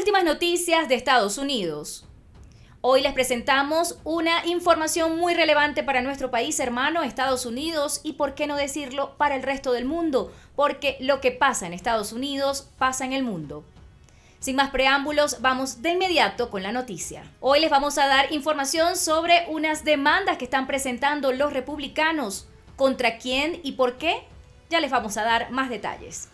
Últimas noticias de Estados Unidos. Hoy les presentamos una información muy relevante para nuestro país hermano, Estados Unidos, y por qué no decirlo para el resto del mundo, porque lo que pasa en Estados Unidos pasa en el mundo. Sin más preámbulos, vamos de inmediato con la noticia. Hoy les vamos a dar información sobre unas demandas que están presentando los republicanos. ¿Contra quién y por qué? Ya les vamos a dar más detalles.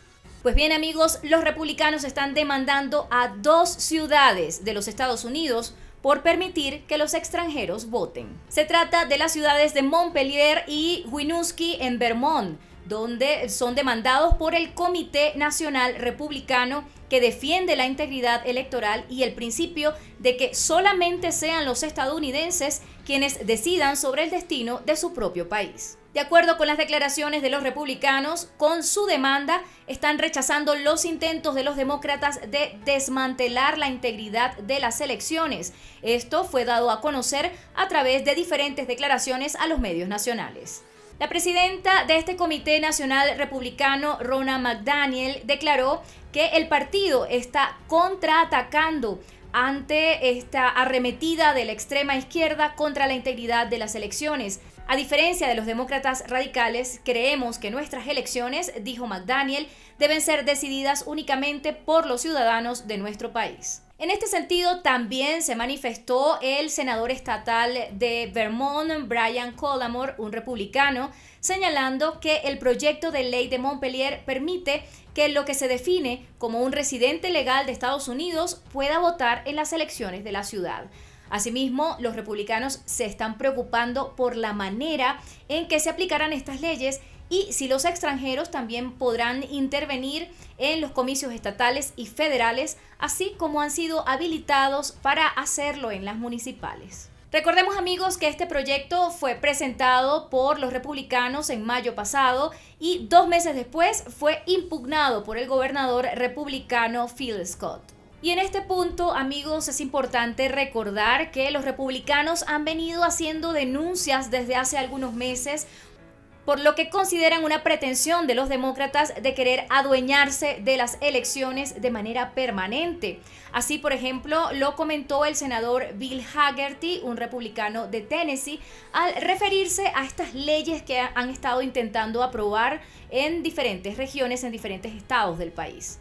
Pues bien amigos, los republicanos están demandando a dos ciudades de los Estados Unidos por permitir que los extranjeros voten. Se trata de las ciudades de Montpelier y Winooski en Vermont, donde son demandados por el Comité Nacional Republicano que defiende la integridad electoral y el principio de que solamente sean los estadounidenses quienes decidan sobre el destino de su propio país. De acuerdo con las declaraciones de los republicanos, con su demanda están rechazando los intentos de los demócratas de desmantelar la integridad de las elecciones. Esto fue dado a conocer a través de diferentes declaraciones a los medios nacionales. La presidenta de este Comité Nacional Republicano, Rona McDaniel, declaró que el partido está contraatacando ante esta arremetida de la extrema izquierda contra la integridad de las elecciones. A diferencia de los demócratas radicales, creemos que nuestras elecciones, dijo McDaniel, deben ser decididas únicamente por los ciudadanos de nuestro país. En este sentido, también se manifestó el senador estatal de Vermont, Brian Collamore, un republicano, señalando que el proyecto de ley de Montpelier permite que lo que se define como un residente legal de Estados Unidos pueda votar en las elecciones de la ciudad. Asimismo, los republicanos se están preocupando por la manera en que se aplicarán estas leyes y si los extranjeros también podrán intervenir en los comicios estatales y federales, así como han sido habilitados para hacerlo en las municipales. Recordemos amigos que este proyecto fue presentado por los republicanos en mayo pasado y dos meses después fue impugnado por el gobernador republicano Phil Scott. Y en este punto, amigos, es importante recordar que los republicanos han venido haciendo denuncias desde hace algunos meses por lo que consideran una pretensión de los demócratas de querer adueñarse de las elecciones de manera permanente. Así, por ejemplo, lo comentó el senador Bill Haggerty, un republicano de Tennessee, al referirse a estas leyes que han estado intentando aprobar en diferentes regiones, en diferentes estados del país.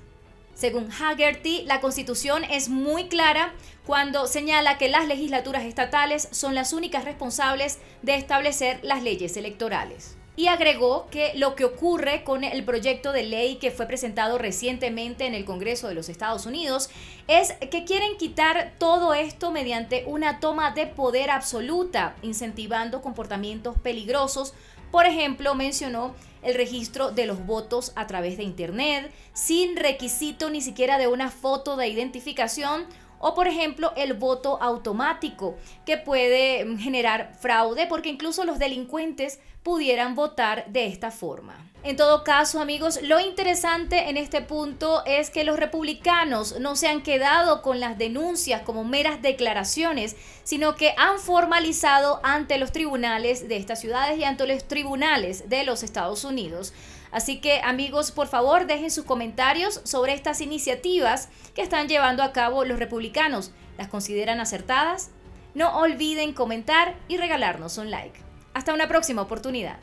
Según Haggerty, la Constitución es muy clara cuando señala que las legislaturas estatales son las únicas responsables de establecer las leyes electorales. Y agregó que lo que ocurre con el proyecto de ley que fue presentado recientemente en el Congreso de los Estados Unidos es que quieren quitar todo esto mediante una toma de poder absoluta, incentivando comportamientos peligrosos por ejemplo, mencionó el registro de los votos a través de Internet, sin requisito ni siquiera de una foto de identificación o por ejemplo el voto automático que puede generar fraude porque incluso los delincuentes pudieran votar de esta forma. En todo caso, amigos, lo interesante en este punto es que los republicanos no se han quedado con las denuncias como meras declaraciones, sino que han formalizado ante los tribunales de estas ciudades y ante los tribunales de los Estados Unidos. Así que amigos, por favor, dejen sus comentarios sobre estas iniciativas que están llevando a cabo los republicanos. ¿Las consideran acertadas? No olviden comentar y regalarnos un like. Hasta una próxima oportunidad.